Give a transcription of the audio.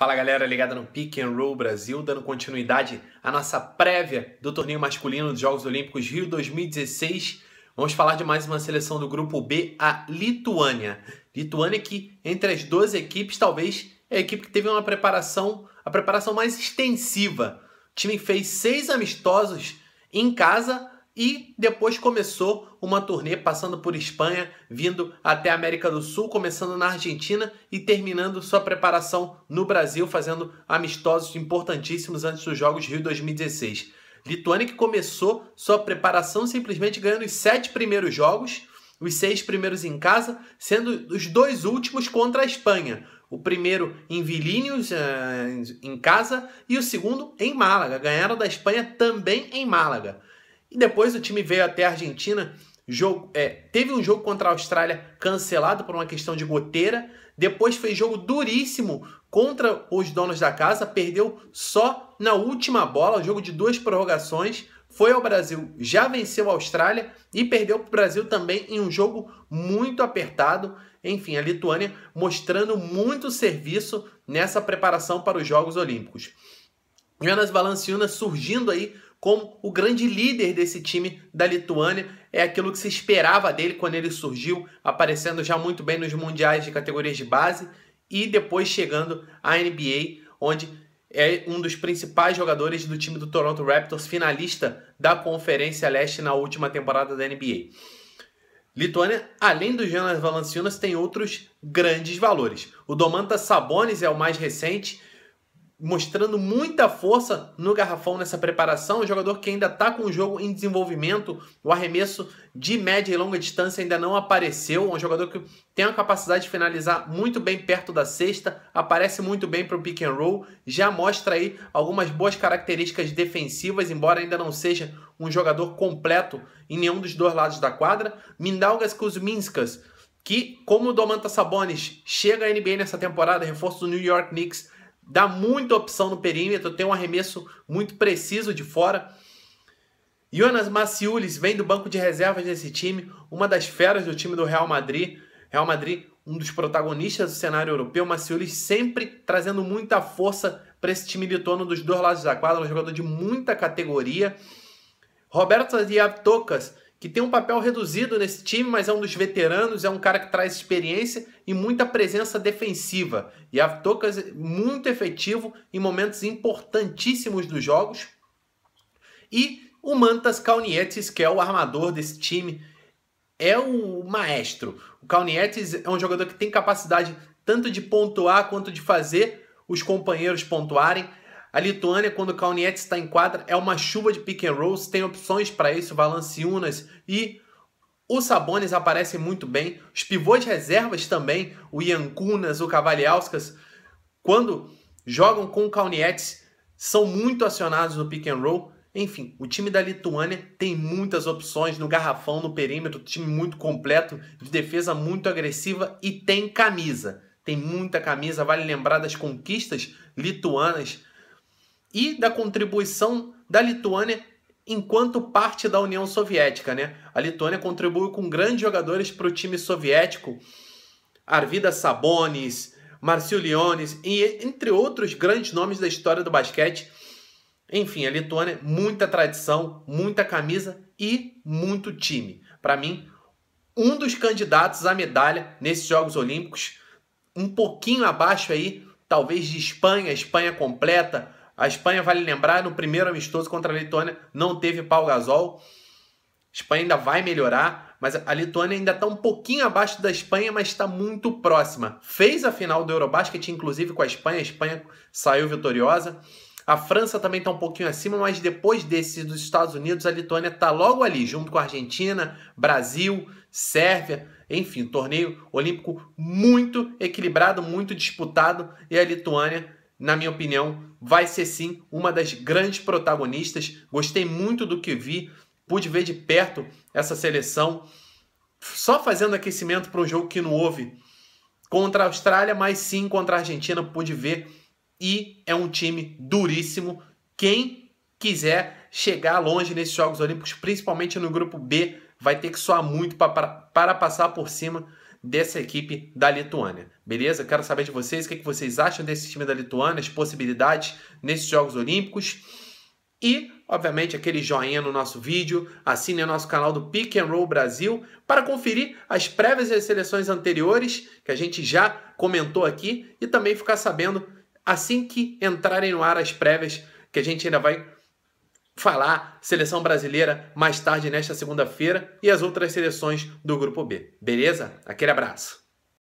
Fala galera ligada no Pick and Roll Brasil, dando continuidade à nossa prévia do torneio masculino dos Jogos Olímpicos Rio 2016. Vamos falar de mais uma seleção do grupo B, a Lituânia. Lituânia que entre as duas equipes talvez é a equipe que teve uma preparação, a preparação mais extensiva. O time fez seis amistosos em casa e depois começou uma turnê passando por Espanha, vindo até a América do Sul, começando na Argentina e terminando sua preparação no Brasil, fazendo amistosos importantíssimos antes dos Jogos Rio 2016. Lituânia que começou sua preparação simplesmente ganhando os sete primeiros jogos, os seis primeiros em casa, sendo os dois últimos contra a Espanha. O primeiro em Vilnius, eh, em casa, e o segundo em Málaga. Ganharam da Espanha também em Málaga. E depois o time veio até a Argentina. Jogo, é, teve um jogo contra a Austrália cancelado por uma questão de goteira. Depois fez jogo duríssimo contra os donos da casa. Perdeu só na última bola, jogo de duas prorrogações. Foi ao Brasil, já venceu a Austrália e perdeu para o Brasil também em um jogo muito apertado. Enfim, a Lituânia mostrando muito serviço nessa preparação para os Jogos Olímpicos. Jonas Valanciunas surgindo aí como o grande líder desse time da Lituânia. É aquilo que se esperava dele quando ele surgiu, aparecendo já muito bem nos mundiais de categorias de base e depois chegando à NBA, onde é um dos principais jogadores do time do Toronto Raptors, finalista da Conferência Leste na última temporada da NBA. Lituânia, além do Jonas Valanciunas, tem outros grandes valores. O Domantas Sabonis é o mais recente, mostrando muita força no garrafão nessa preparação. Um jogador que ainda está com o jogo em desenvolvimento. O arremesso de média e longa distância ainda não apareceu. Um jogador que tem a capacidade de finalizar muito bem perto da cesta, aparece muito bem para o pick and roll. Já mostra aí algumas boas características defensivas, embora ainda não seja um jogador completo em nenhum dos dois lados da quadra. Mindaugas Kuzminskas, que como o Domantas Sabonis chega à NBA nessa temporada, reforço do New York Knicks, dá muita opção no perímetro, tem um arremesso muito preciso de fora. Jonas Maciulis vem do banco de reservas desse time, uma das feras do time do Real Madrid. Real Madrid, um dos protagonistas do cenário europeu. Maciulis sempre trazendo muita força para esse time lituano dos dois lados da quadra, um jogador de muita categoria. Roberto Diabtocas que tem um papel reduzido nesse time, mas é um dos veteranos, é um cara que traz experiência e muita presença defensiva. E a Tocas é muito efetivo em momentos importantíssimos dos jogos. E o Mantas Kaunietes, que é o armador desse time, é o maestro. O Kaunietes é um jogador que tem capacidade tanto de pontuar quanto de fazer os companheiros pontuarem. A Lituânia, quando o Kaunietes está em quadra, é uma chuva de pick and rolls, tem opções para isso, Valanciunas e o Sabonis aparece muito bem. Os pivôs reservas também, o Yankunas, o Cavaliauskas, quando jogam com o Kaunietes, são muito acionados no pick and roll. Enfim, o time da Lituânia tem muitas opções no garrafão, no perímetro, time muito completo, de defesa muito agressiva e tem camisa. Tem muita camisa, vale lembrar das conquistas lituanas e da contribuição da Lituânia enquanto parte da União Soviética. Né? A Lituânia contribuiu com grandes jogadores para o time soviético, Arvidas Sabonis, Marcio Leones, e entre outros grandes nomes da história do basquete. Enfim, a Lituânia, muita tradição, muita camisa e muito time. Para mim, um dos candidatos à medalha nesses Jogos Olímpicos, um pouquinho abaixo aí, talvez de Espanha, Espanha completa, a Espanha, vale lembrar, no primeiro amistoso contra a Lituânia não teve Pau Gasol. A Espanha ainda vai melhorar, mas a Lituânia ainda está um pouquinho abaixo da Espanha, mas está muito próxima. Fez a final do Eurobasket, inclusive com a Espanha. A Espanha saiu vitoriosa. A França também está um pouquinho acima, mas depois desse dos Estados Unidos, a Lituânia está logo ali, junto com a Argentina, Brasil, Sérvia. Enfim, torneio olímpico muito equilibrado, muito disputado. E a Lituânia na minha opinião, vai ser sim uma das grandes protagonistas. Gostei muito do que vi, pude ver de perto essa seleção, só fazendo aquecimento para um jogo que não houve contra a Austrália, mas sim contra a Argentina, pude ver. E é um time duríssimo. Quem quiser chegar longe nesses Jogos Olímpicos, principalmente no grupo B, vai ter que soar muito para, passar por cima dessa equipe da Lituânia. Beleza? Quero saber de vocês o que, vocês acham desse time da Lituânia, as possibilidades nesses Jogos Olímpicos. E, obviamente, aquele joinha no nosso vídeo, assine o nosso canal do Pick and Roll Brasil para conferir as prévias das seleções anteriores que a gente já comentou aqui e também ficar sabendo assim que entrarem no ar as prévias que a gente ainda vai falar seleção brasileira mais tarde nesta segunda-feira e as outras seleções do grupo B. Beleza? Aquele abraço.